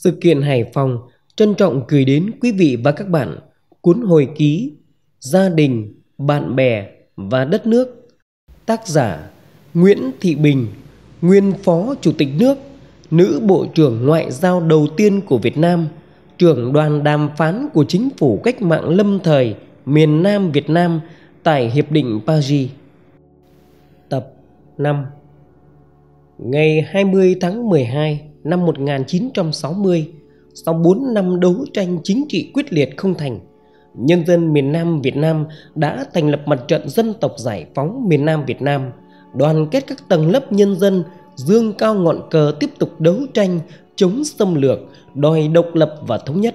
Sự kiện Hải Phòng trân trọng gửi đến quý vị và các bạn cuốn hồi ký Gia đình, bạn bè và đất nước. Tác giả Nguyễn Thị Bình, nguyên Phó Chủ tịch nước, nữ Bộ trưởng Ngoại giao đầu tiên của Việt Nam, trưởng đoàn đàm phán của chính phủ cách mạng lâm thời miền Nam Việt Nam tại Hiệp định Paris. Tập 5 Ngày 20 tháng 12 năm 1960, sau 4 năm đấu tranh chính trị quyết liệt không thành, nhân dân miền Nam Việt Nam đã thành lập mặt trận dân tộc giải phóng miền Nam Việt Nam, đoàn kết các tầng lớp nhân dân dương cao ngọn cờ tiếp tục đấu tranh chống xâm lược, đòi độc lập và thống nhất.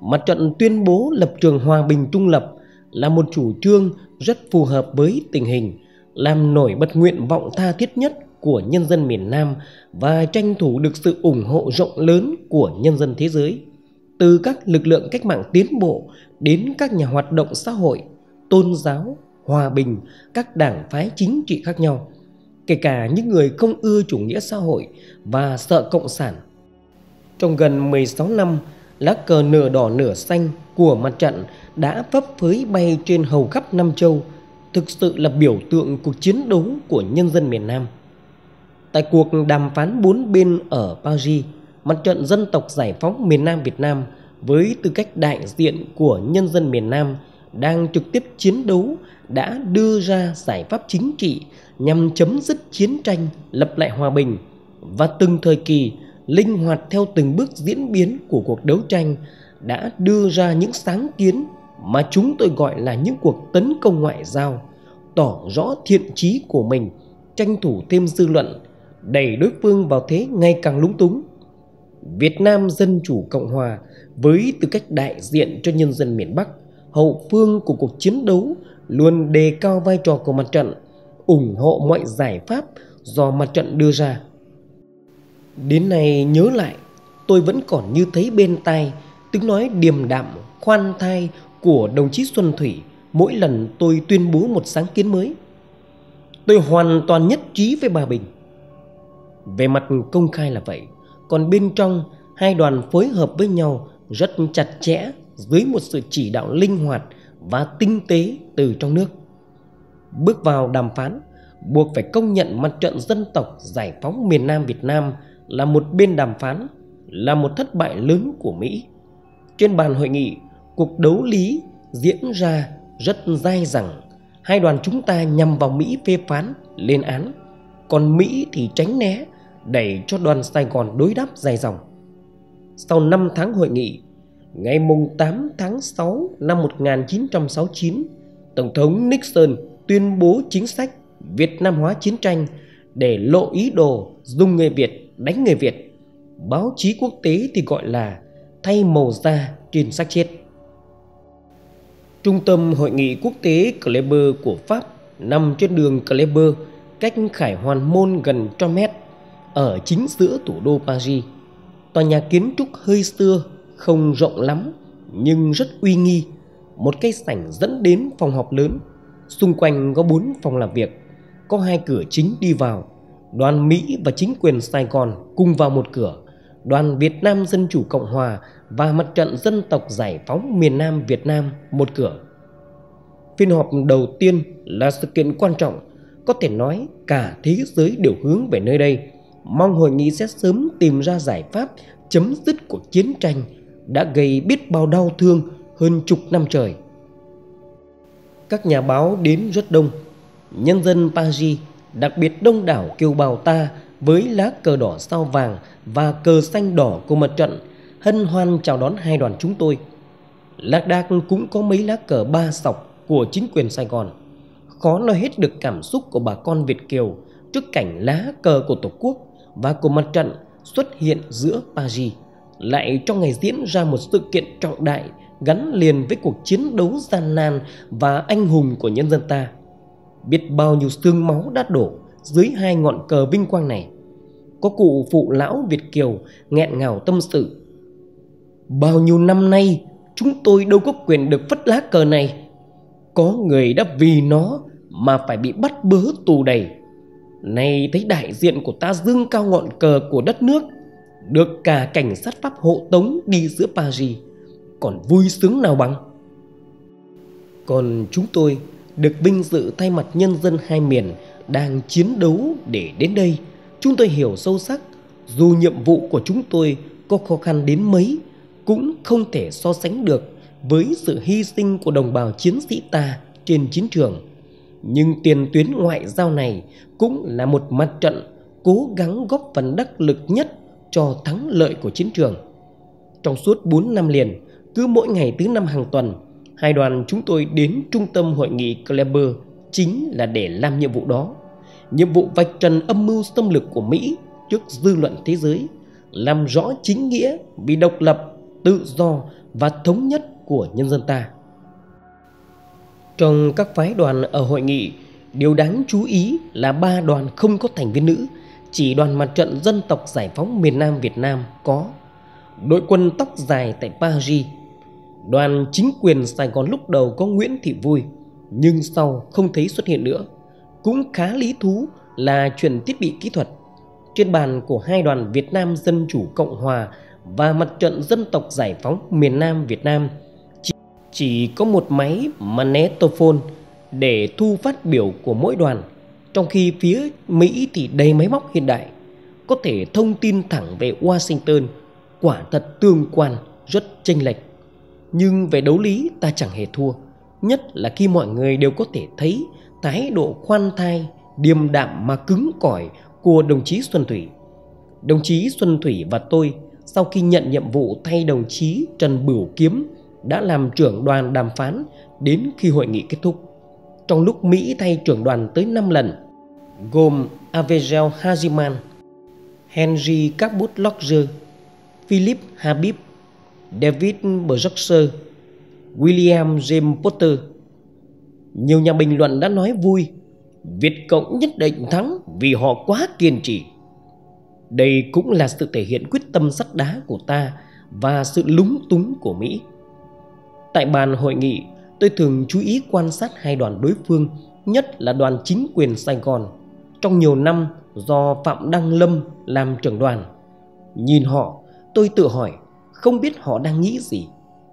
Mặt trận tuyên bố lập trường hòa bình trung lập là một chủ trương rất phù hợp với tình hình, làm nổi bật nguyện vọng tha thiết nhất của nhân dân miền Nam và tranh thủ được sự ủng hộ rộng lớn của nhân dân thế giới. Từ các lực lượng cách mạng tiến bộ đến các nhà hoạt động xã hội, tôn giáo, hòa bình, các đảng phái chính trị khác nhau, kể cả những người không ưa chủ nghĩa xã hội và sợ cộng sản. Trong gần 16 năm, lá cờ nửa đỏ nửa xanh của mặt trận đã phấp phới bay trên hầu khắp Nam Châu, thực sự là biểu tượng cuộc chiến đấu của nhân dân miền Nam. Tại cuộc đàm phán bốn bên ở Paris, mặt trận dân tộc giải phóng miền Nam Việt Nam với tư cách đại diện của nhân dân miền Nam đang trực tiếp chiến đấu đã đưa ra giải pháp chính trị nhằm chấm dứt chiến tranh, lập lại hòa bình và từng thời kỳ linh hoạt theo từng bước diễn biến của cuộc đấu tranh đã đưa ra những sáng kiến mà chúng tôi gọi là những cuộc tấn công ngoại giao, tỏ rõ thiện chí của mình, tranh thủ thêm dư luận đẩy đối phương vào thế ngày càng lúng túng. Việt Nam Dân Chủ Cộng Hòa với tư cách đại diện cho nhân dân miền Bắc, hậu phương của cuộc chiến đấu luôn đề cao vai trò của mặt trận, ủng hộ mọi giải pháp do mặt trận đưa ra. Đến nay nhớ lại, tôi vẫn còn như thấy bên tai tiếng nói điềm đạm, khoan thai của đồng chí Xuân Thủy mỗi lần tôi tuyên bố một sáng kiến mới. Tôi hoàn toàn nhất trí với bà Bình. Về mặt công khai là vậy, còn bên trong hai đoàn phối hợp với nhau rất chặt chẽ dưới một sự chỉ đạo linh hoạt và tinh tế từ trong nước. Bước vào đàm phán, buộc phải công nhận mặt trận dân tộc giải phóng miền Nam Việt Nam là một bên đàm phán, là một thất bại lớn của Mỹ. Trên bàn hội nghị, cuộc đấu lý diễn ra rất dai dẳng. Hai đoàn chúng ta nhằm vào Mỹ phê phán, lên án, còn Mỹ thì tránh né đẩy cho đoàn Sài Gòn đối đáp dài dòng. Sau 5 tháng hội nghị, ngày 8 tháng 6 năm 1969, Tổng thống Nixon tuyên bố chính sách Việt Nam hóa chiến tranh để lộ ý đồ dùng người Việt đánh người Việt. Báo chí quốc tế thì gọi là thay màu da trên xác chết. Trung tâm Hội nghị Quốc tế Kleber của Pháp nằm trên đường Kleber, cách Khải Hoàn Môn gần trăm mét ở chính giữa thủ đô Paris. Tòa nhà kiến trúc hơi xưa, không rộng lắm nhưng rất uy nghi. Một cây sảnh dẫn đến phòng họp lớn. Xung quanh có bốn phòng làm việc, có hai cửa chính đi vào. Đoàn Mỹ và chính quyền Sài Gòn cùng vào một cửa. Đoàn Việt Nam Dân Chủ Cộng Hòa và Mặt trận Dân tộc Giải phóng miền Nam Việt Nam một cửa. Phiên họp đầu tiên là sự kiện quan trọng, có thể nói cả thế giới đều hướng về nơi đây mong hội nghị sẽ sớm tìm ra giải pháp chấm dứt cuộc chiến tranh đã gây biết bao đau thương hơn chục năm trời. Các nhà báo đến rất đông. Nhân dân Paris, đặc biệt đông đảo kiều bào ta với lá cờ đỏ sao vàng và cờ xanh đỏ của mặt trận hân hoan chào đón hai đoàn chúng tôi. Lạc Đạc cũng có mấy lá cờ ba sọc của chính quyền Sài Gòn. Khó nói hết được cảm xúc của bà con Việt Kiều trước cảnh lá cờ của Tổ quốc và của mặt trận xuất hiện giữa Paris lại trong ngày diễn ra một sự kiện trọng đại gắn liền với cuộc chiến đấu gian nan và anh hùng của nhân dân ta. Biết bao nhiêu xương máu đã đổ dưới hai ngọn cờ vinh quang này. Có cụ phụ lão Việt Kiều nghẹn ngào tâm sự. Bao nhiêu năm nay, chúng tôi đâu có quyền được phất lá cờ này. Có người đã vì nó mà phải bị bắt bớ tù đầy. Nay thấy đại diện của ta dương cao ngọn cờ của đất nước được cả cảnh sát Pháp hộ tống đi giữa Paris, còn vui sướng nào bằng. Còn chúng tôi được vinh dự thay mặt nhân dân hai miền đang chiến đấu để đến đây, chúng tôi hiểu sâu sắc dù nhiệm vụ của chúng tôi có khó khăn đến mấy cũng không thể so sánh được với sự hy sinh của đồng bào chiến sĩ ta trên chiến trường. Nhưng tiền tuyến ngoại giao này cũng là một mặt trận cố gắng góp phần đắc lực nhất cho thắng lợi của chiến trường. Trong suốt 4 năm liền, cứ mỗi ngày thứ năm hàng tuần, hai đoàn chúng tôi đến trung tâm hội nghị Kleber chính là để làm nhiệm vụ đó. Nhiệm vụ vạch trần âm mưu xâm lược của Mỹ trước dư luận thế giới, làm rõ chính nghĩa vì độc lập, tự do và thống nhất của nhân dân ta. Trong các phái đoàn ở hội nghị, điều đáng chú ý là ba đoàn không có thành viên nữ, chỉ đoàn mặt trận dân tộc giải phóng miền Nam Việt Nam có. Đội quân tóc dài tại Paris, đoàn chính quyền Sài Gòn lúc đầu có Nguyễn Thị Vui, nhưng sau không thấy xuất hiện nữa. Cũng khá lý thú là chuyển thiết bị kỹ thuật. Trên bàn của hai đoàn Việt Nam Dân Chủ Cộng Hòa và Mặt trận Dân tộc Giải phóng miền Nam Việt Nam chỉ, có một máy magnetophone để thu phát biểu của mỗi đoàn, trong khi phía Mỹ thì đầy máy móc hiện đại, có thể thông tin thẳng về Washington, quả thật tương quan, rất chênh lệch. Nhưng về đấu lý ta chẳng hề thua, nhất là khi mọi người đều có thể thấy thái độ khoan thai, điềm đạm mà cứng cỏi của đồng chí Xuân Thủy. Đồng chí Xuân Thủy và tôi sau khi nhận nhiệm vụ thay đồng chí Trần Bửu Kiếm đã làm trưởng đoàn đàm phán đến khi hội nghị kết thúc. Trong lúc Mỹ thay trưởng đoàn tới 5 lần, gồm Avegel Hajiman, Henry Cabot Lodger, Philip Habib, David Berger, William James Potter. Nhiều nhà bình luận đã nói vui, Việt Cộng nhất định thắng vì họ quá kiên trì. Đây cũng là sự thể hiện quyết tâm sắt đá của ta và sự lúng túng của Mỹ. Tại bàn hội nghị, tôi thường chú ý quan sát hai đoàn đối phương, nhất là đoàn chính quyền Sài Gòn. Trong nhiều năm do Phạm Đăng Lâm làm trưởng đoàn. Nhìn họ, tôi tự hỏi không biết họ đang nghĩ gì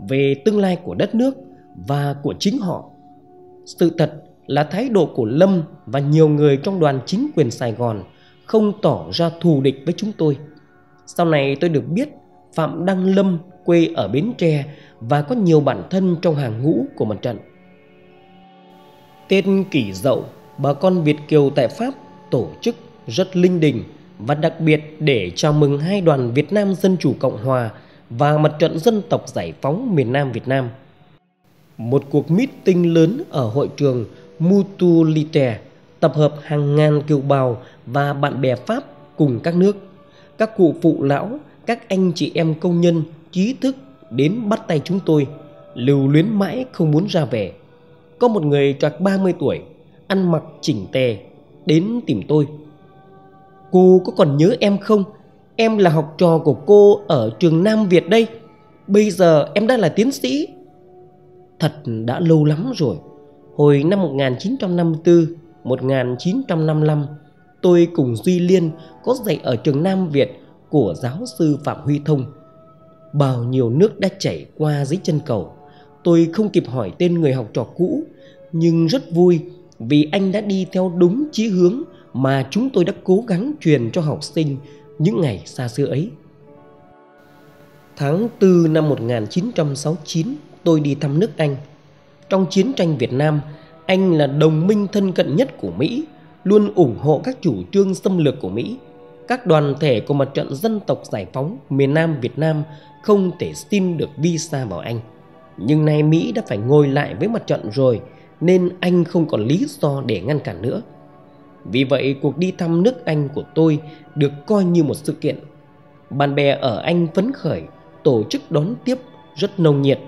về tương lai của đất nước và của chính họ. Sự thật là thái độ của Lâm và nhiều người trong đoàn chính quyền Sài Gòn – không tỏ ra thù địch với chúng tôi. Sau này tôi được biết Phạm Đăng Lâm quê ở Bến Tre và có nhiều bản thân trong hàng ngũ của mặt trận. Tên kỷ dậu, bà con Việt Kiều tại Pháp tổ chức rất linh đình và đặc biệt để chào mừng hai đoàn Việt Nam Dân Chủ Cộng Hòa và Mặt trận Dân tộc Giải phóng miền Nam Việt Nam. Một cuộc meeting lớn ở hội trường Mutulite tập hợp hàng ngàn kiều bào và bạn bè Pháp cùng các nước, các cụ phụ lão, các anh chị em công nhân, trí thức đến bắt tay chúng tôi, lưu luyến mãi không muốn ra về. Có một người trạc 30 tuổi, ăn mặc chỉnh tề, đến tìm tôi. Cô có còn nhớ em không? Em là học trò của cô ở trường Nam Việt đây. Bây giờ em đã là tiến sĩ. Thật đã lâu lắm rồi. Hồi năm 1954, 1955, tôi cùng Duy Liên có dạy ở trường Nam Việt của giáo sư Phạm Huy Thông. Bao nhiêu nước đã chảy qua dưới chân cầu. Tôi không kịp hỏi tên người học trò cũ, nhưng rất vui vì anh đã đi theo đúng chí hướng mà chúng tôi đã cố gắng truyền cho học sinh những ngày xa xưa ấy. Tháng 4 năm 1969, tôi đi thăm nước Anh. Trong chiến tranh Việt Nam, anh là đồng minh thân cận nhất của Mỹ, luôn ủng hộ các chủ trương xâm lược của Mỹ. Các đoàn thể của mặt trận dân tộc giải phóng miền Nam Việt Nam không thể xin được visa vào Anh. Nhưng nay Mỹ đã phải ngồi lại với mặt trận rồi nên anh không còn lý do để ngăn cản nữa. Vì vậy cuộc đi thăm nước Anh của tôi được coi như một sự kiện. Bạn bè ở Anh phấn khởi, tổ chức đón tiếp rất nồng nhiệt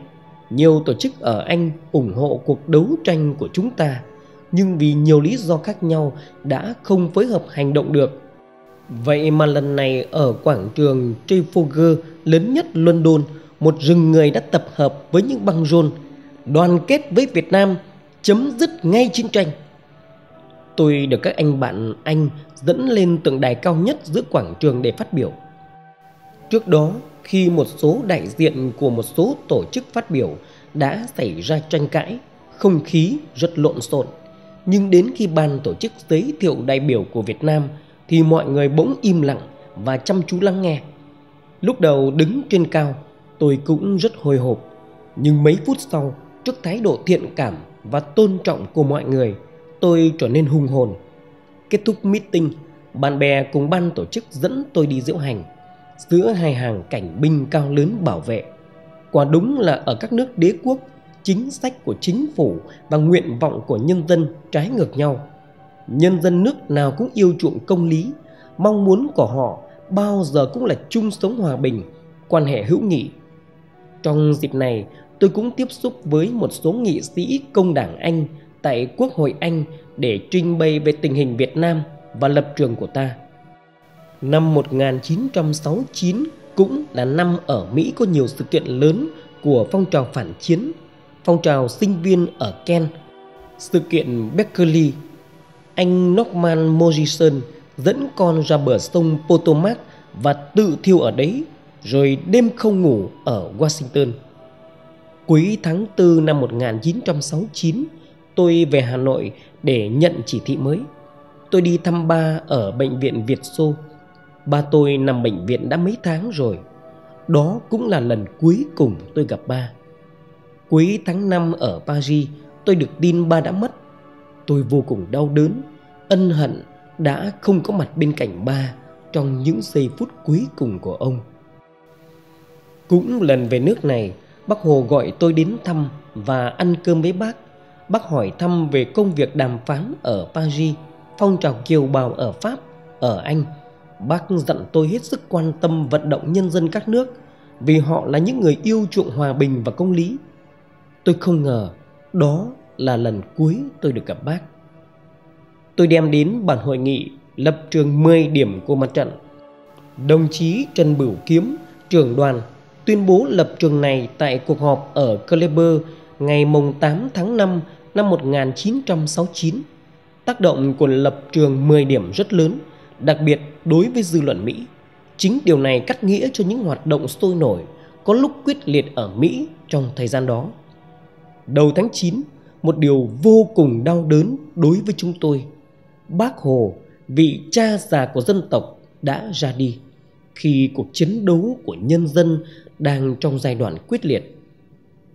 nhiều tổ chức ở Anh ủng hộ cuộc đấu tranh của chúng ta, nhưng vì nhiều lý do khác nhau đã không phối hợp hành động được. Vậy mà lần này ở quảng trường Trafalgar lớn nhất London, một rừng người đã tập hợp với những băng rôn, đoàn kết với Việt Nam, chấm dứt ngay chiến tranh. Tôi được các anh bạn Anh dẫn lên tượng đài cao nhất giữa quảng trường để phát biểu. Trước đó, khi một số đại diện của một số tổ chức phát biểu đã xảy ra tranh cãi, không khí rất lộn xộn. Nhưng đến khi ban tổ chức giới thiệu đại biểu của Việt Nam thì mọi người bỗng im lặng và chăm chú lắng nghe. Lúc đầu đứng trên cao, tôi cũng rất hồi hộp. Nhưng mấy phút sau, trước thái độ thiện cảm và tôn trọng của mọi người, tôi trở nên hùng hồn. Kết thúc meeting, bạn bè cùng ban tổ chức dẫn tôi đi diễu hành giữa hai hàng cảnh binh cao lớn bảo vệ. Quả đúng là ở các nước đế quốc, chính sách của chính phủ và nguyện vọng của nhân dân trái ngược nhau. Nhân dân nước nào cũng yêu chuộng công lý, mong muốn của họ bao giờ cũng là chung sống hòa bình, quan hệ hữu nghị. Trong dịp này, tôi cũng tiếp xúc với một số nghị sĩ công đảng Anh tại Quốc hội Anh để trình bày về tình hình Việt Nam và lập trường của ta. Năm 1969 cũng là năm ở Mỹ có nhiều sự kiện lớn của phong trào phản chiến, phong trào sinh viên ở Ken, sự kiện Berkeley. Anh Norman Morrison dẫn con ra bờ sông Potomac và tự thiêu ở đấy, rồi đêm không ngủ ở Washington. Cuối tháng 4 năm 1969, tôi về Hà Nội để nhận chỉ thị mới. Tôi đi thăm ba ở bệnh viện Việt Xô. Ba tôi nằm bệnh viện đã mấy tháng rồi. Đó cũng là lần cuối cùng tôi gặp ba. Cuối tháng 5 ở Paris, tôi được tin ba đã mất. Tôi vô cùng đau đớn, ân hận đã không có mặt bên cạnh ba trong những giây phút cuối cùng của ông. Cũng lần về nước này, bác Hồ gọi tôi đến thăm và ăn cơm với bác. Bác hỏi thăm về công việc đàm phán ở Paris, phong trào kiều bào ở Pháp, ở Anh. Bác dặn tôi hết sức quan tâm vận động nhân dân các nước vì họ là những người yêu chuộng hòa bình và công lý. Tôi không ngờ đó là lần cuối tôi được gặp bác. Tôi đem đến bản hội nghị lập trường 10 điểm của mặt trận. Đồng chí Trần Bửu Kiếm, trưởng đoàn, tuyên bố lập trường này tại cuộc họp ở Kleber ngày 8 tháng 5 năm 1969. Tác động của lập trường 10 điểm rất lớn, đặc biệt đối với dư luận Mỹ. Chính điều này cắt nghĩa cho những hoạt động sôi nổi, có lúc quyết liệt ở Mỹ trong thời gian đó. Đầu tháng 9, một điều vô cùng đau đớn đối với chúng tôi. Bác Hồ, vị cha già của dân tộc đã ra đi khi cuộc chiến đấu của nhân dân đang trong giai đoạn quyết liệt.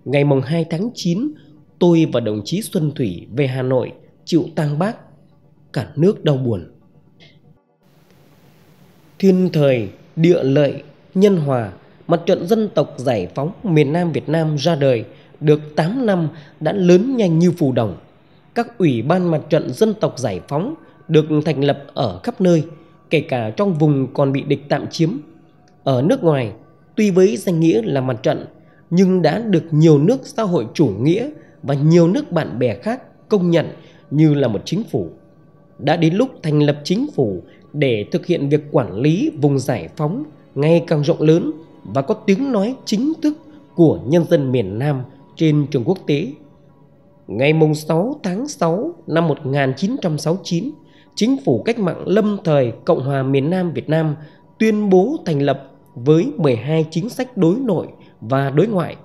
Ngày mùng 2 tháng 9, tôi và đồng chí Xuân Thủy về Hà Nội chịu tang bác. Cả nước đau buồn. Thiên thời, địa lợi, nhân hòa, mặt trận dân tộc giải phóng miền Nam Việt Nam ra đời được 8 năm đã lớn nhanh như phù đồng. Các ủy ban mặt trận dân tộc giải phóng được thành lập ở khắp nơi, kể cả trong vùng còn bị địch tạm chiếm. Ở nước ngoài, tuy với danh nghĩa là mặt trận, nhưng đã được nhiều nước xã hội chủ nghĩa và nhiều nước bạn bè khác công nhận như là một chính phủ. Đã đến lúc thành lập chính phủ để thực hiện việc quản lý vùng giải phóng ngày càng rộng lớn và có tiếng nói chính thức của nhân dân miền Nam trên trường quốc tế. Ngày 6 tháng 6 năm 1969, Chính phủ cách mạng lâm thời Cộng hòa miền Nam Việt Nam tuyên bố thành lập với 12 chính sách đối nội và đối ngoại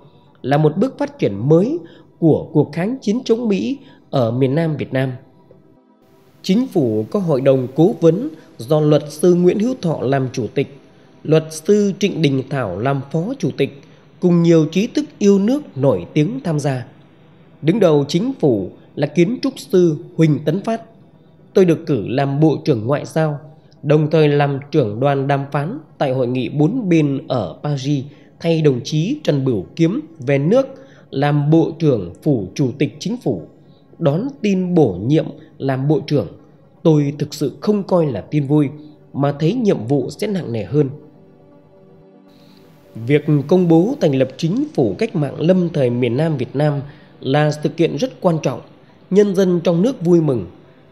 là một bước phát triển mới của cuộc kháng chiến chống Mỹ ở miền Nam Việt Nam. Chính phủ có hội đồng cố vấn do luật sư Nguyễn Hữu Thọ làm chủ tịch, luật sư Trịnh Đình Thảo làm phó chủ tịch, cùng nhiều trí thức yêu nước nổi tiếng tham gia. Đứng đầu chính phủ là kiến trúc sư Huỳnh Tấn Phát. Tôi được cử làm Bộ trưởng Ngoại giao, đồng thời làm trưởng đoàn đàm phán tại hội nghị bốn bên ở Paris thay đồng chí Trần Bửu Kiếm về nước làm Bộ trưởng Phủ Chủ tịch Chính phủ. Đón tin bổ nhiệm làm Bộ trưởng, tôi thực sự không coi là tin vui mà thấy nhiệm vụ sẽ nặng nề hơn. Việc công bố thành lập chính phủ cách mạng lâm thời miền Nam Việt Nam là sự kiện rất quan trọng. Nhân dân trong nước vui mừng.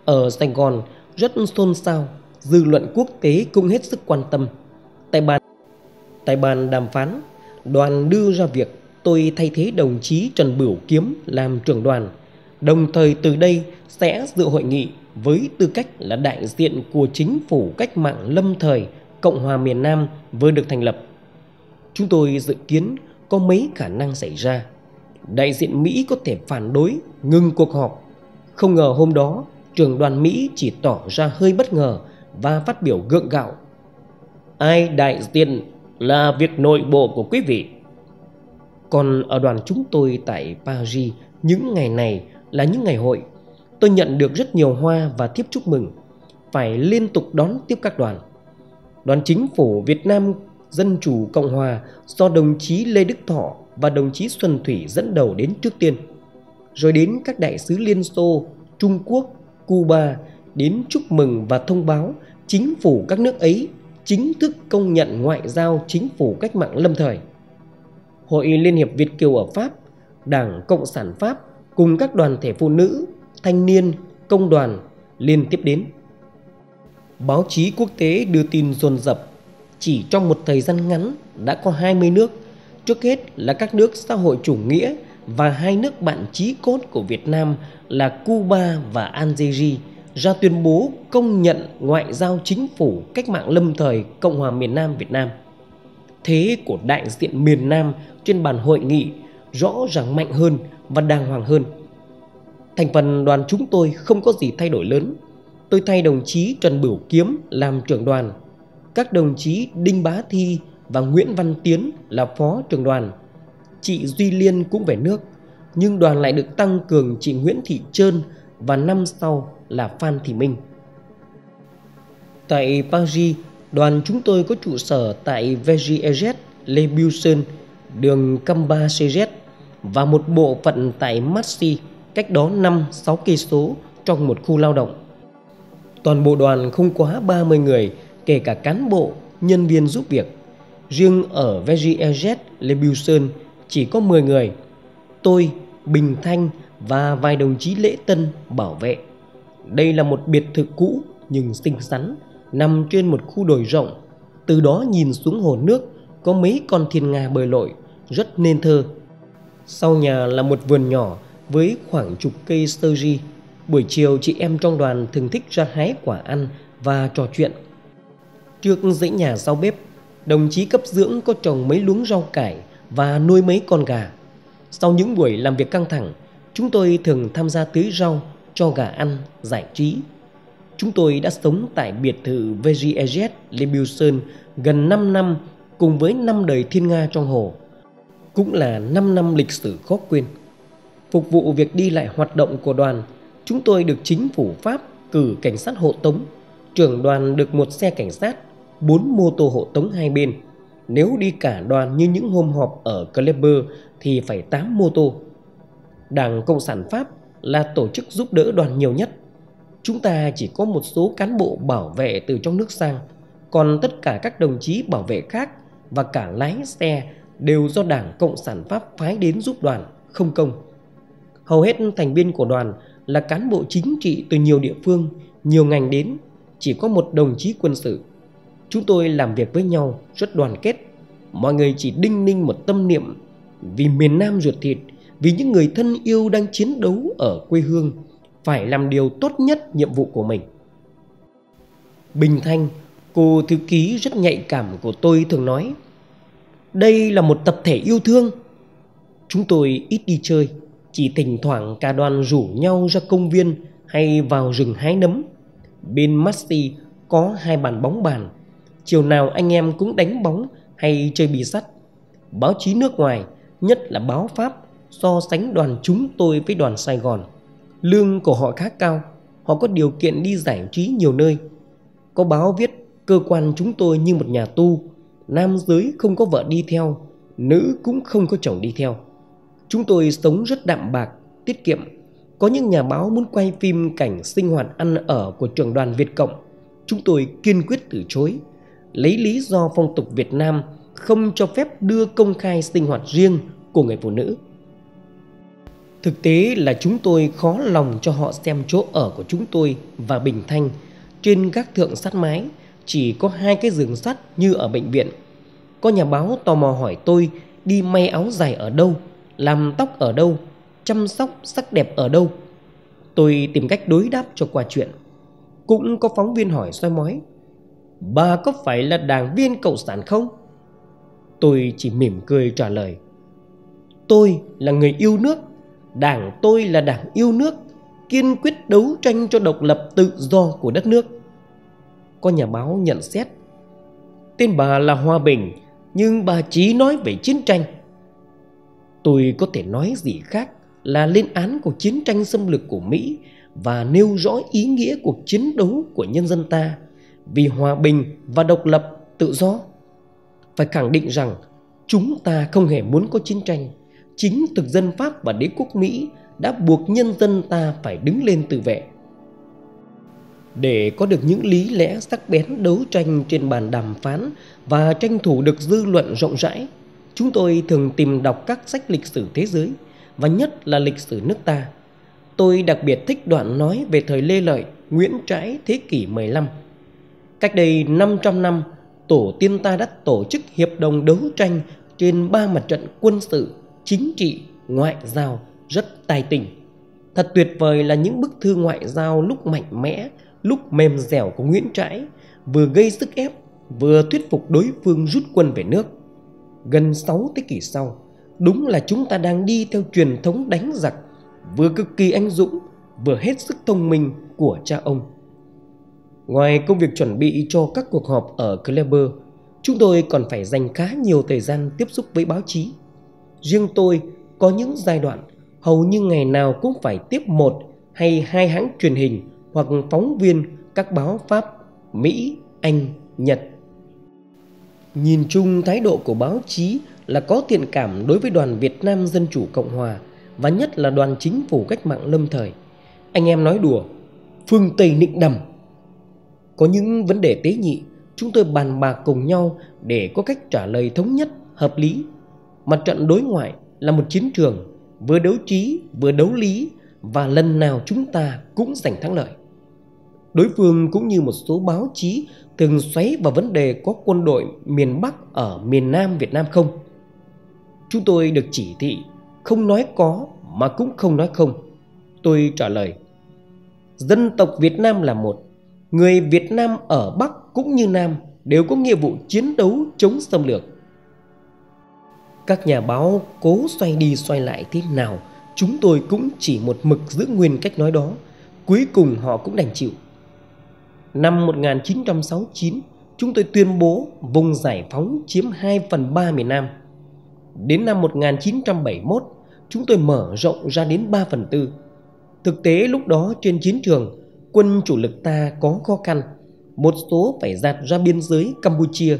Ở Sài Gòn rất xôn xao, dư luận quốc tế cũng hết sức quan tâm. Tại bàn, tại bàn đàm phán, đoàn đưa ra việc tôi thay thế đồng chí Trần Bửu Kiếm làm trưởng đoàn. Đồng thời từ đây sẽ dự hội nghị với tư cách là đại diện của chính phủ cách mạng lâm thời Cộng hòa miền Nam vừa được thành lập Chúng tôi dự kiến có mấy khả năng xảy ra. Đại diện Mỹ có thể phản đối, ngừng cuộc họp. Không ngờ hôm đó, trưởng đoàn Mỹ chỉ tỏ ra hơi bất ngờ và phát biểu gượng gạo. Ai đại diện là việc nội bộ của quý vị. Còn ở đoàn chúng tôi tại Paris, những ngày này là những ngày hội. Tôi nhận được rất nhiều hoa và thiếp chúc mừng. Phải liên tục đón tiếp các đoàn. Đoàn chính phủ Việt Nam Dân Chủ Cộng Hòa do đồng chí Lê Đức Thọ và đồng chí Xuân Thủy dẫn đầu đến trước tiên. Rồi đến các đại sứ Liên Xô, Trung Quốc, Cuba đến chúc mừng và thông báo chính phủ các nước ấy chính thức công nhận ngoại giao chính phủ cách mạng lâm thời. Hội Liên hiệp Việt Kiều ở Pháp, Đảng Cộng sản Pháp cùng các đoàn thể phụ nữ, thanh niên, công đoàn liên tiếp đến. Báo chí quốc tế đưa tin dồn dập chỉ trong một thời gian ngắn đã có 20 nước, trước hết là các nước xã hội chủ nghĩa và hai nước bạn chí cốt của Việt Nam là Cuba và Algeria ra tuyên bố công nhận ngoại giao chính phủ cách mạng lâm thời Cộng hòa miền Nam Việt Nam. Thế của đại diện miền Nam trên bàn hội nghị rõ ràng mạnh hơn và đàng hoàng hơn. Thành phần đoàn chúng tôi không có gì thay đổi lớn. Tôi thay đồng chí Trần Bửu Kiếm làm trưởng đoàn. Các đồng chí Đinh Bá Thi và Nguyễn Văn Tiến là phó trưởng đoàn. Chị Duy Liên cũng về nước, nhưng đoàn lại được tăng cường chị Nguyễn Thị Trơn và năm sau là Phan Thị Minh. Tại Paris, đoàn chúng tôi có trụ sở tại Vergières Le Buisson, đường Camba CZ và một bộ phận tại Massy, cách đó 5-6 cây số trong một khu lao động. Toàn bộ đoàn không quá 30 người, kể cả cán bộ, nhân viên giúp việc. Riêng ở Vergières Le chỉ có 10 người. Tôi, Bình Thanh và vài đồng chí lễ tân bảo vệ. Đây là một biệt thự cũ nhưng xinh xắn, nằm trên một khu đồi rộng. Từ đó nhìn xuống hồ nước có mấy con thiên nga bơi lội, rất nên thơ. Sau nhà là một vườn nhỏ với khoảng chục cây sơ ri. Buổi chiều chị em trong đoàn thường thích ra hái quả ăn và trò chuyện. Trước dãy nhà sau bếp, đồng chí cấp dưỡng có trồng mấy luống rau cải và nuôi mấy con gà. Sau những buổi làm việc căng thẳng, chúng tôi thường tham gia tưới rau cho gà ăn, giải trí. Chúng tôi đã sống tại biệt thự Vergières Lebuson gần 5 năm cùng với năm đời thiên nga trong hồ. Cũng là 5 năm lịch sử khó quên. Phục vụ việc đi lại hoạt động của đoàn, chúng tôi được chính phủ Pháp cử cảnh sát hộ tống. Trưởng đoàn được một xe cảnh sát, bốn mô tô hộ tống hai bên. Nếu đi cả đoàn như những hôm họp ở Kleber thì phải 8 mô tô. Đảng Cộng sản Pháp là tổ chức giúp đỡ đoàn nhiều nhất. Chúng ta chỉ có một số cán bộ bảo vệ từ trong nước sang, còn tất cả các đồng chí bảo vệ khác và cả lái xe đều do Đảng Cộng sản Pháp phái đến giúp đoàn, không công. Hầu hết thành viên của đoàn là cán bộ chính trị từ nhiều địa phương, nhiều ngành đến, chỉ có một đồng chí quân sự. Chúng tôi làm việc với nhau rất đoàn kết, mọi người chỉ đinh ninh một tâm niệm vì miền Nam ruột thịt vì những người thân yêu đang chiến đấu ở quê hương phải làm điều tốt nhất nhiệm vụ của mình. Bình Thanh, cô thư ký rất nhạy cảm của tôi thường nói Đây là một tập thể yêu thương. Chúng tôi ít đi chơi, chỉ thỉnh thoảng cả đoàn rủ nhau ra công viên hay vào rừng hái nấm. Bên masti có hai bàn bóng bàn. Chiều nào anh em cũng đánh bóng hay chơi bì sắt. Báo chí nước ngoài, nhất là báo Pháp so sánh đoàn chúng tôi với đoàn Sài Gòn. Lương của họ khá cao, họ có điều kiện đi giải trí nhiều nơi. Có báo viết cơ quan chúng tôi như một nhà tu, nam giới không có vợ đi theo, nữ cũng không có chồng đi theo. Chúng tôi sống rất đạm bạc, tiết kiệm. Có những nhà báo muốn quay phim cảnh sinh hoạt ăn ở của trưởng đoàn Việt Cộng. Chúng tôi kiên quyết từ chối, lấy lý do phong tục Việt Nam không cho phép đưa công khai sinh hoạt riêng của người phụ nữ. Thực tế là chúng tôi khó lòng cho họ xem chỗ ở của chúng tôi và Bình Thanh trên các thượng sắt mái chỉ có hai cái giường sắt như ở bệnh viện. Có nhà báo tò mò hỏi tôi đi may áo dài ở đâu, làm tóc ở đâu, chăm sóc sắc đẹp ở đâu. Tôi tìm cách đối đáp cho qua chuyện. Cũng có phóng viên hỏi soi mói Bà có phải là đảng viên Cộng sản không? Tôi chỉ mỉm cười trả lời. Tôi là người yêu nước. Đảng tôi là đảng yêu nước, Kiên quyết đấu tranh cho độc lập tự do của đất nước. Có nhà báo nhận xét, Tên bà là Hòa Bình, Nhưng bà chỉ nói về chiến tranh. Tôi có thể nói gì khác là lên án cuộc chiến tranh xâm lược của Mỹ và nêu rõ ý nghĩa cuộc chiến đấu của nhân dân ta vì hòa bình và độc lập tự do. Phải khẳng định rằng chúng ta không hề muốn có chiến tranh. Chính thực dân Pháp và đế quốc Mỹ đã buộc nhân dân ta phải đứng lên tự vệ. Để có được những lý lẽ sắc bén đấu tranh trên bàn đàm phán và tranh thủ được dư luận rộng rãi, chúng tôi thường tìm đọc các sách lịch sử thế giới và nhất là lịch sử nước ta. Tôi đặc biệt thích đoạn nói về thời Lê Lợi, Nguyễn Trãi thế kỷ 15. Cách đây 500 năm, tổ tiên ta đã tổ chức hiệp đồng đấu tranh trên ba mặt trận quân sự, chính trị, ngoại giao rất tài tình. Thật tuyệt vời là những bức thư ngoại giao lúc mạnh mẽ, lúc mềm dẻo của Nguyễn Trãi vừa gây sức ép, vừa thuyết phục đối phương rút quân về nước. Gần 6 thế kỷ sau, đúng là chúng ta đang đi theo truyền thống đánh giặc, vừa cực kỳ anh dũng, vừa hết sức thông minh của cha ông. Ngoài công việc chuẩn bị cho các cuộc họp ở Kleber, chúng tôi còn phải dành khá nhiều thời gian tiếp xúc với báo chí. Riêng tôi có những giai đoạn hầu như ngày nào cũng phải tiếp một hay hai hãng truyền hình hoặc phóng viên các báo Pháp, Mỹ, Anh, Nhật. Nhìn chung thái độ của báo chí là có thiện cảm đối với đoàn Việt Nam Dân Chủ Cộng Hòa và nhất là đoàn chính phủ cách mạng lâm thời. Anh em nói đùa, phương Tây nịnh đầm. Có những vấn đề tế nhị, chúng tôi bàn bạc cùng nhau để có cách trả lời thống nhất, hợp lý. Mặt trận đối ngoại là một chiến trường, vừa đấu trí, vừa đấu lý và lần nào chúng ta cũng giành thắng lợi. Đối phương cũng như một số báo chí từng xoáy vào vấn đề có quân đội miền Bắc ở miền Nam Việt Nam không. Chúng tôi được chỉ thị không nói có mà cũng không nói không. Tôi trả lời Dân tộc Việt Nam là một Người Việt Nam ở Bắc cũng như Nam đều có nghĩa vụ chiến đấu chống xâm lược. Các nhà báo cố xoay đi xoay lại thế nào, Chúng tôi cũng chỉ một mực giữ nguyên cách nói đó, Cuối cùng họ cũng đành chịu. Năm 1969 Chúng tôi tuyên bố vùng giải phóng chiếm 2 phần 3 miền Nam. Đến năm 1971 Chúng tôi mở rộng ra đến 3 phần 4 Thực tế lúc đó trên chiến trường Quân chủ lực ta có khó khăn, Một số phải dạt ra biên giới Campuchia,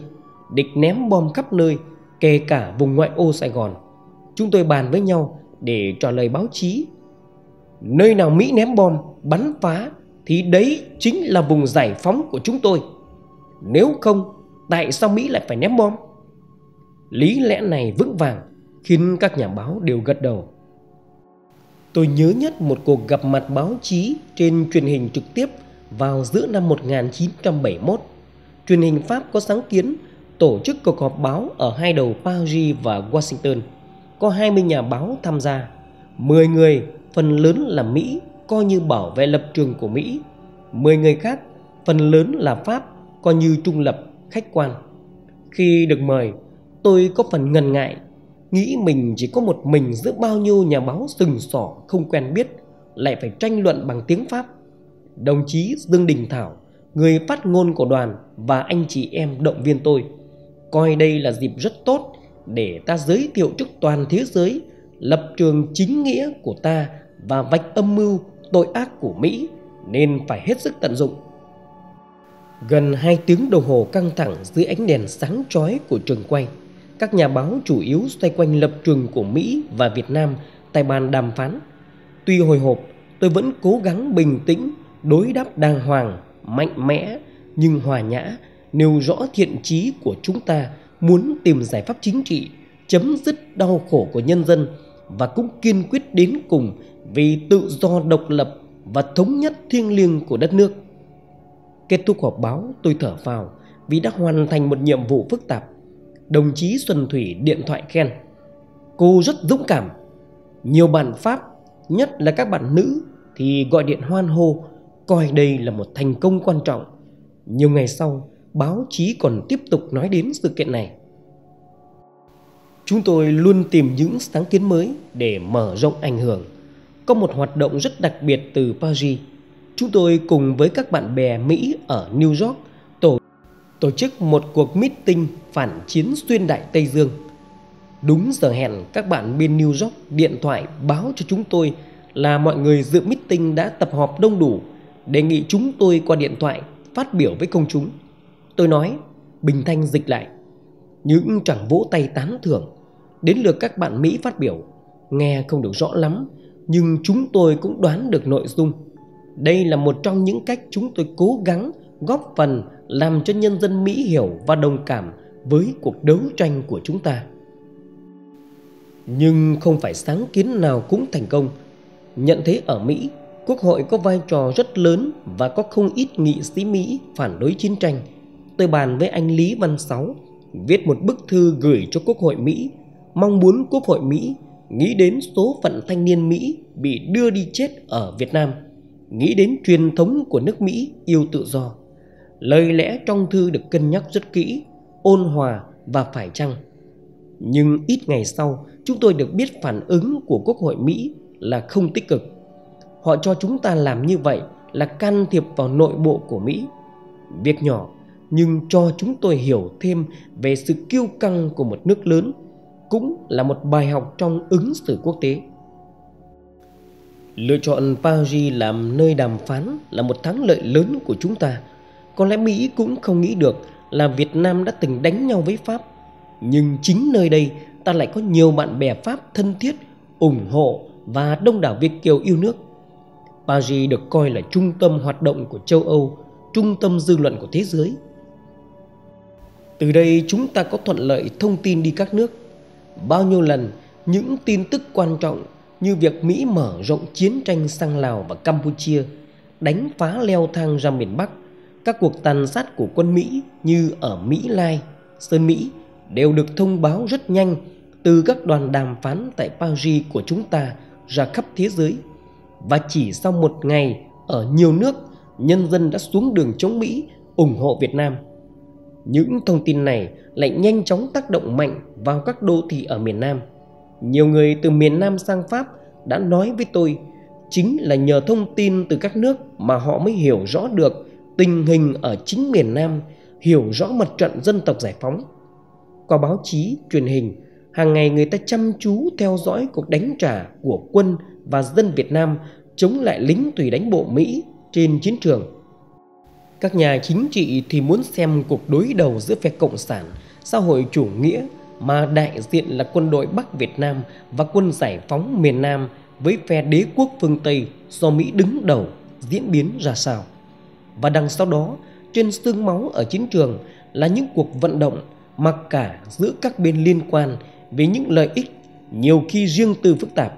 Địch ném bom khắp nơi, Kể cả vùng ngoại ô Sài Gòn. Chúng tôi bàn với nhau để trả lời báo chí. Nơi nào Mỹ ném bom, bắn phá, Thì đấy chính là vùng giải phóng của chúng tôi. Nếu không, Tại sao Mỹ lại phải ném bom? Lý lẽ này vững vàng, Khiến các nhà báo đều gật đầu. Tôi nhớ nhất một cuộc gặp mặt báo chí trên truyền hình trực tiếp vào giữa năm 1971. Truyền hình Pháp có sáng kiến tổ chức cuộc họp báo ở hai đầu Paris và Washington. Có 20 nhà báo tham gia, 10 người, phần lớn là Mỹ, coi như bảo vệ lập trường của Mỹ. 10 người khác, phần lớn là Pháp, coi như trung lập, khách quan. Khi được mời, tôi có phần ngần ngại, nghĩ mình chỉ có một mình giữa bao nhiêu nhà báo sừng sỏ không quen biết, lại phải tranh luận bằng tiếng Pháp. Đồng chí Dương Đình Thảo, người phát ngôn của đoàn và anh chị em động viên tôi – coi đây là dịp rất tốt để ta giới thiệu trước toàn thế giới lập trường chính nghĩa của ta và vạch âm mưu tội ác của Mỹ nên phải hết sức tận dụng. Gần 2 tiếng đồng hồ căng thẳng dưới ánh đèn sáng chói của trường quay, các nhà báo chủ yếu xoay quanh lập trường của Mỹ và Việt Nam tại bàn đàm phán. Tuy hồi hộp, tôi vẫn cố gắng bình tĩnh, đối đáp đàng hoàng, mạnh mẽ nhưng hòa nhã nêu rõ thiện chí của chúng ta muốn tìm giải pháp chính trị, chấm dứt đau khổ của nhân dân và cũng kiên quyết đến cùng vì tự do độc lập và thống nhất thiêng liêng của đất nước. Kết thúc họp báo, tôi thở phào vì đã hoàn thành một nhiệm vụ phức tạp. Đồng chí Xuân Thủy điện thoại khen. Cô rất dũng cảm. Nhiều bạn Pháp, nhất là các bạn nữ, thì gọi điện hoan hô, coi đây là một thành công quan trọng. Nhiều ngày sau, báo chí còn tiếp tục nói đến sự kiện này. Chúng tôi luôn tìm những sáng kiến mới để mở rộng ảnh hưởng. Có một hoạt động rất đặc biệt từ Paris. Chúng tôi cùng với các bạn bè Mỹ ở New York tổ chức một cuộc meeting phản chiến xuyên đại Tây Dương. Đúng giờ hẹn các bạn bên New York điện thoại báo cho chúng tôi là mọi người dự meeting đã tập hợp đông đủ đề nghị chúng tôi qua điện thoại phát biểu với công chúng. Tôi nói, bình thanh dịch lại. Những chẳng vỗ tay tán thưởng. Đến lượt các bạn Mỹ phát biểu, nghe không được rõ lắm, nhưng chúng tôi cũng đoán được nội dung. Đây là một trong những cách chúng tôi cố gắng góp phần làm cho nhân dân Mỹ hiểu và đồng cảm với cuộc đấu tranh của chúng ta. Nhưng không phải sáng kiến nào cũng thành công. Nhận thấy ở Mỹ, Quốc hội có vai trò rất lớn và có không ít nghị sĩ Mỹ phản đối chiến tranh. Tôi bàn với anh Lý Văn Sáu, viết một bức thư gửi cho Quốc hội Mỹ, mong muốn Quốc hội Mỹ nghĩ đến số phận thanh niên Mỹ bị đưa đi chết ở Việt Nam, nghĩ đến truyền thống của nước Mỹ yêu tự do. Lời lẽ trong thư được cân nhắc rất kỹ, ôn hòa và phải chăng. Nhưng ít ngày sau, chúng tôi được biết phản ứng của Quốc hội Mỹ là không tích cực Họ cho chúng ta làm như vậy là can thiệp vào nội bộ của Mỹ. Việc nhỏ nhưng cho chúng tôi hiểu thêm về sự kiêu căng của một nước lớn cũng là một bài học trong ứng xử quốc tế. Lựa chọn Paris làm nơi đàm phán là một thắng lợi lớn của chúng ta. Có lẽ Mỹ cũng không nghĩ được là Việt Nam đã từng đánh nhau với Pháp. Nhưng chính nơi đây ta lại có nhiều bạn bè Pháp thân thiết, ủng hộ và đông đảo Việt Kiều yêu nước. Paris được coi là trung tâm hoạt động của châu Âu, trung tâm dư luận của thế giới. Từ đây chúng ta có thuận lợi thông tin đi các nước. Bao nhiêu lần những tin tức quan trọng như việc Mỹ mở rộng chiến tranh sang Lào và Campuchia, đánh phá leo thang ra miền Bắc, các cuộc tàn sát của quân Mỹ như ở Mỹ Lai, Sơn Mỹ đều được thông báo rất nhanh từ các đoàn đàm phán tại Paris của chúng ta ra khắp thế giới và chỉ sau một ngày ở nhiều nước nhân dân đã xuống đường chống Mỹ ủng hộ Việt Nam. Những thông tin này lại nhanh chóng tác động mạnh vào các đô thị ở miền Nam. Nhiều người từ miền Nam sang Pháp đã nói với tôi chính là nhờ thông tin từ các nước mà họ mới hiểu rõ được tình hình ở chính miền Nam, hiểu rõ mặt trận dân tộc giải phóng. Qua báo chí, truyền hình, hàng ngày người ta chăm chú theo dõi cuộc đánh trả của quân và dân Việt Nam chống lại lính tùy đánh bộ Mỹ trên chiến trường. Các nhà chính trị thì muốn xem cuộc đối đầu giữa phe Cộng sản, xã hội chủ nghĩa mà đại diện là quân đội Bắc Việt Nam và quân giải phóng miền Nam với phe đế quốc phương Tây do Mỹ đứng đầu diễn biến ra sao. Và đằng sau đó, trên xương máu ở chiến trường là những cuộc vận động mặc cả giữa các bên liên quan về những lợi ích nhiều khi riêng tư phức tạp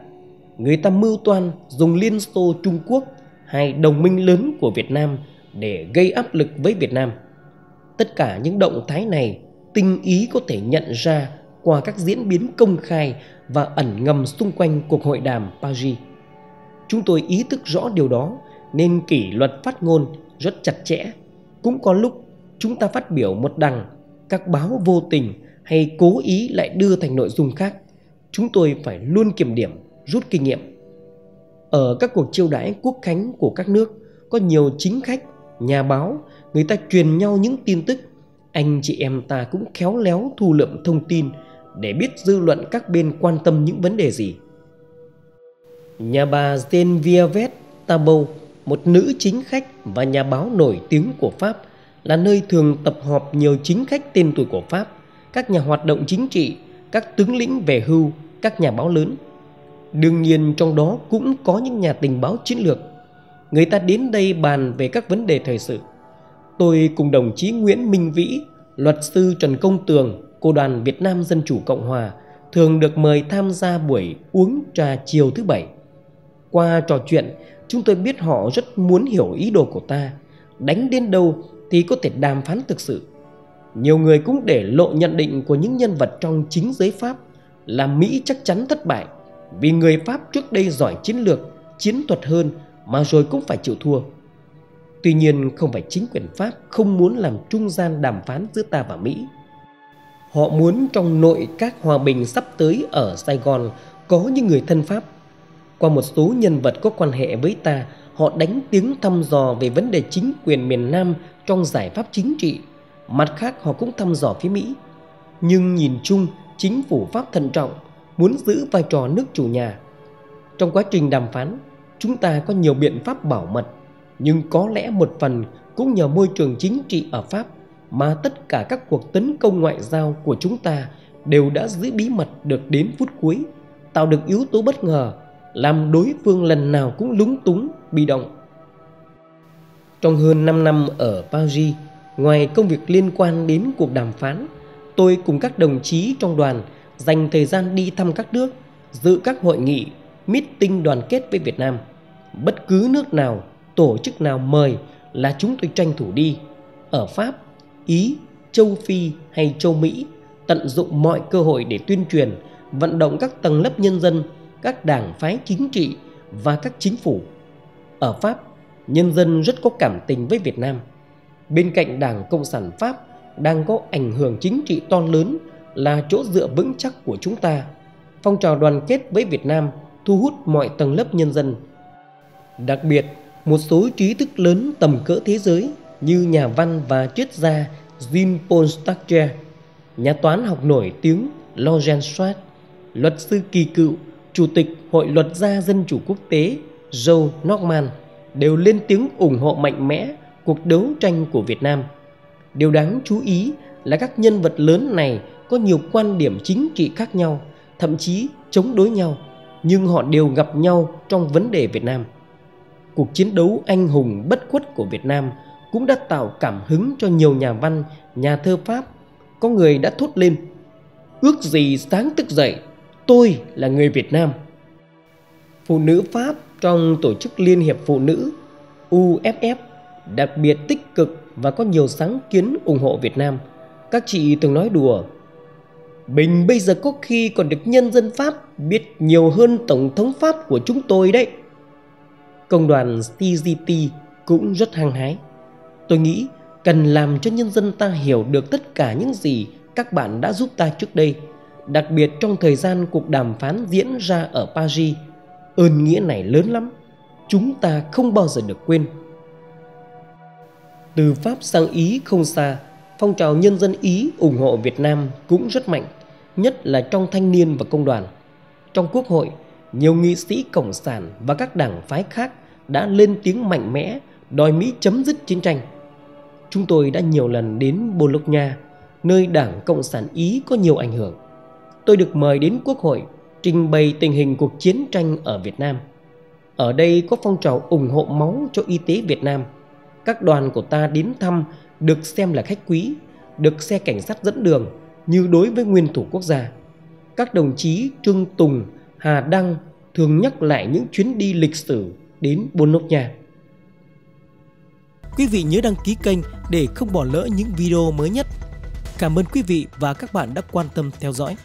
người ta mưu toan dùng Liên Xô Trung Quốc hai đồng minh lớn của Việt Nam để gây áp lực với Việt Nam. Tất cả những động thái này tinh ý có thể nhận ra qua các diễn biến công khai và ẩn ngầm xung quanh cuộc hội đàm Paris. Chúng tôi ý thức rõ điều đó nên kỷ luật phát ngôn rất chặt chẽ. Cũng có lúc chúng ta phát biểu một đằng, các báo vô tình hay cố ý lại đưa thành nội dung khác. Chúng tôi phải luôn kiểm điểm rút kinh nghiệm. Ở các cuộc chiêu đãi quốc khánh của các nước có nhiều chính khách, nhà báo, người ta truyền nhau những tin tức. Anh chị em ta cũng khéo léo thu lượm thông tin để biết dư luận các bên quan tâm những vấn đề gì. Nhà bà Geneviève Tabou, một nữ chính khách và nhà báo nổi tiếng của Pháp, là nơi thường tập họp nhiều chính khách tên tuổi của Pháp, các nhà hoạt động chính trị, các tướng lĩnh về hưu, các nhà báo lớn – Đương nhiên trong đó cũng có những nhà tình báo chiến lược. Người ta đến đây bàn về các vấn đề thời sự. Tôi cùng đồng chí Nguyễn Minh Vĩ, luật sư Trần Công Tường, cô đoàn Việt Nam Dân Chủ Cộng Hòa thường được mời tham gia buổi uống trà chiều thứ bảy. Qua trò chuyện, chúng tôi biết họ rất muốn hiểu ý đồ của ta. Đánh đến đâu thì có thể đàm phán thực sự. Nhiều người cũng để lộ nhận định của những nhân vật trong chính giới Pháp là Mỹ chắc chắn thất bại vì người Pháp trước đây giỏi chiến lược, chiến thuật hơn mà rồi cũng phải chịu thua. Tuy nhiên không phải chính quyền Pháp không muốn làm trung gian đàm phán giữa ta và Mỹ. Họ muốn trong nội các hòa bình sắp tới ở Sài Gòn có những người thân Pháp. Qua một số nhân vật có quan hệ với ta, họ đánh tiếng thăm dò về vấn đề chính quyền miền Nam trong giải pháp chính trị. Mặt khác họ cũng thăm dò phía Mỹ. Nhưng nhìn chung, chính phủ Pháp thận trọng, muốn giữ vai trò nước chủ nhà. Trong quá trình đàm phán, chúng ta có nhiều biện pháp bảo mật, nhưng có lẽ một phần cũng nhờ môi trường chính trị ở Pháp mà tất cả các cuộc tấn công ngoại giao của chúng ta đều đã giữ bí mật được đến phút cuối, tạo được yếu tố bất ngờ, làm đối phương lần nào cũng lúng túng, bị động. Trong hơn 5 năm ở Paris, ngoài công việc liên quan đến cuộc đàm phán, tôi cùng các đồng chí trong đoàn dành thời gian đi thăm các nước, dự các hội nghị, meeting đoàn kết với Việt Nam. Bất cứ nước nào, tổ chức nào mời là chúng tôi tranh thủ đi. Ở Pháp, Ý, châu Phi hay châu Mỹ tận dụng mọi cơ hội để tuyên truyền, vận động các tầng lớp nhân dân, các đảng phái chính trị và các chính phủ. Ở Pháp, nhân dân rất có cảm tình với Việt Nam. Bên cạnh Đảng Cộng sản Pháp đang có ảnh hưởng chính trị to lớn là chỗ dựa vững chắc của chúng ta. Phong trào đoàn kết với Việt Nam thu hút mọi tầng lớp nhân dân. Đặc biệt, một số trí thức lớn tầm cỡ thế giới như nhà văn và triết gia Jean-Paul Sartre, nhà toán học nổi tiếng Laurent Schwartz, luật sư kỳ cựu, chủ tịch Hội luật gia dân chủ quốc tế Joe Norman đều lên tiếng ủng hộ mạnh mẽ cuộc đấu tranh của Việt Nam. Điều đáng chú ý là các nhân vật lớn này có nhiều quan điểm chính trị khác nhau, thậm chí chống đối nhau, nhưng họ đều gặp nhau trong vấn đề Việt Nam. Cuộc chiến đấu anh hùng bất khuất của Việt Nam cũng đã tạo cảm hứng cho nhiều nhà văn, nhà thơ Pháp. Có người đã thốt lên, ước gì sáng thức dậy, tôi là người Việt Nam. Phụ nữ Pháp trong tổ chức Liên hiệp Phụ nữ UFF đặc biệt tích cực và có nhiều sáng kiến ủng hộ Việt Nam. Các chị từng nói đùa, Bình bây giờ có khi còn được nhân dân Pháp biết nhiều hơn Tổng thống Pháp của chúng tôi đấy. Công đoàn CGT cũng rất hăng hái. Tôi nghĩ cần làm cho nhân dân ta hiểu được tất cả những gì các bạn đã giúp ta trước đây, đặc biệt trong thời gian cuộc đàm phán diễn ra ở Paris. Ơn nghĩa này lớn lắm, chúng ta không bao giờ được quên. Từ Pháp sang Ý không xa, phong trào nhân dân Ý ủng hộ Việt Nam cũng rất mạnh, nhất là trong thanh niên và công đoàn. Trong quốc hội, nhiều nghị sĩ cộng sản và các đảng phái khác đã lên tiếng mạnh mẽ đòi Mỹ chấm dứt chiến tranh. Chúng tôi đã nhiều lần đến Bologna, nơi Đảng Cộng sản Ý có nhiều ảnh hưởng. Tôi được mời đến Quốc hội trình bày tình hình cuộc chiến tranh ở Việt Nam. Ở đây có phong trào ủng hộ máu cho y tế Việt Nam. Các đoàn của ta đến thăm được xem là khách quý, được xe cảnh sát dẫn đường như đối với nguyên thủ quốc gia. Các đồng chí Trương Tùng, Hà Đăng thường nhắc lại những chuyến đi lịch sử đến Bologna. Quý vị nhớ đăng ký kênh để không bỏ lỡ những video mới nhất. Cảm ơn quý vị và các bạn đã quan tâm theo dõi.